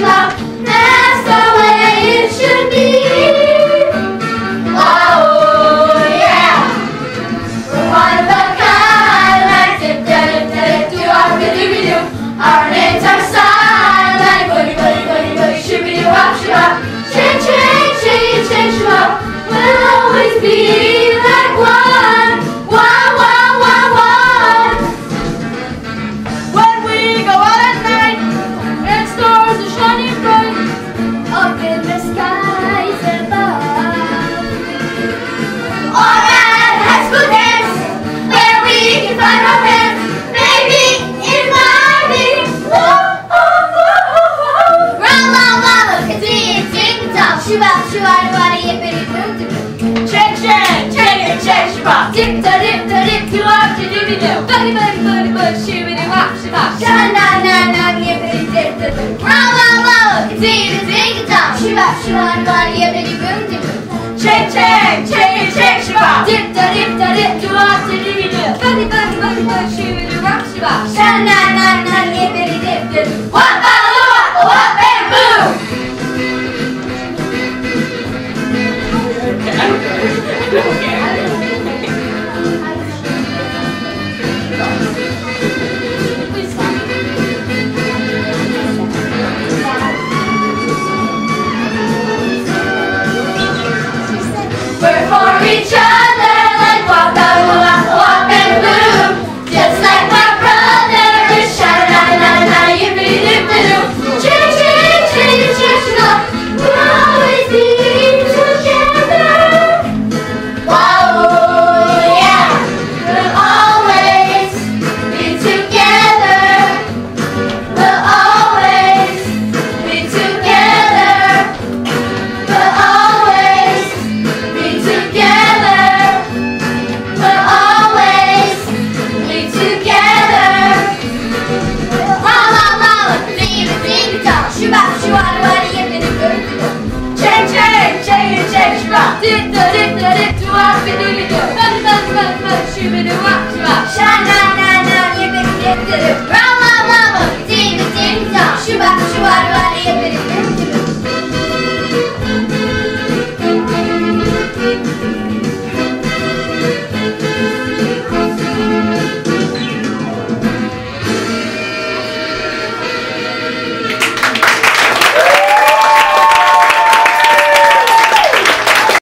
마지막 trzeźwa Dipta, rybta, rybki łapcie, nie minę Bali, bali, bali, bali, siły, nie łapcie was Szana, na, na, nie wyjdzie, to był Brawo, brawo, gdzie jest wielki tam Siła, siła, no, ale jeden nie był, nie był Czek, czek, czek, trzeźwa Dipta, rybta, rybki łapcie, nie minę Bali, bali, bali, bali, siły, nie łapcie was Szana, na, na, Scooby-Doo, bug, bug, bug, bug, shooby-doo, wop, wop. Sha-na-na-na, yippee-yippee-doo.